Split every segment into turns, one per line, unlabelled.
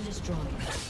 Been destroyed.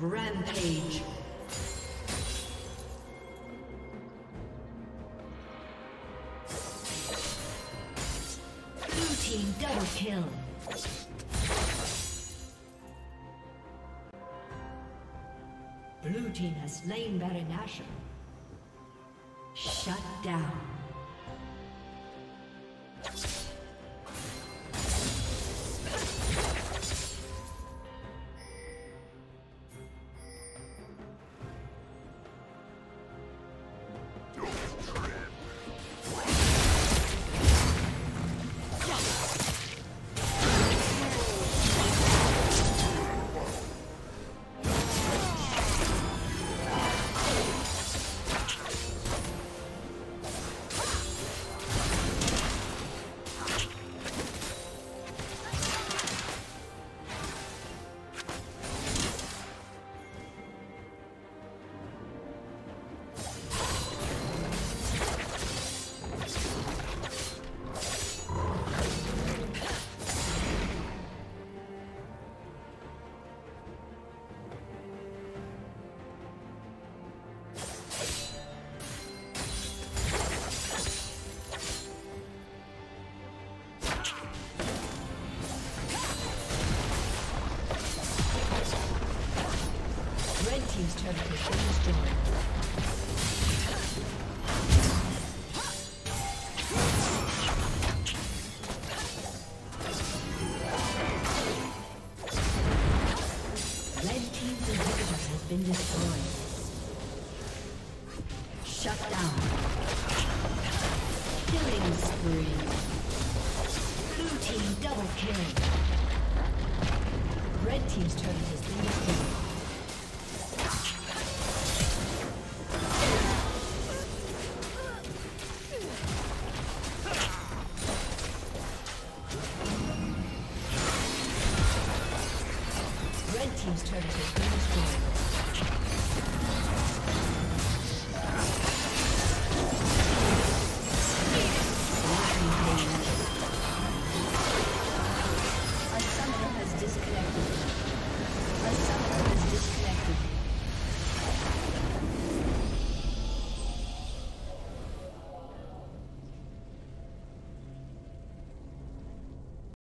Rampage. Blue team double kill. Blue team has slain Baron Nashor. Shut down.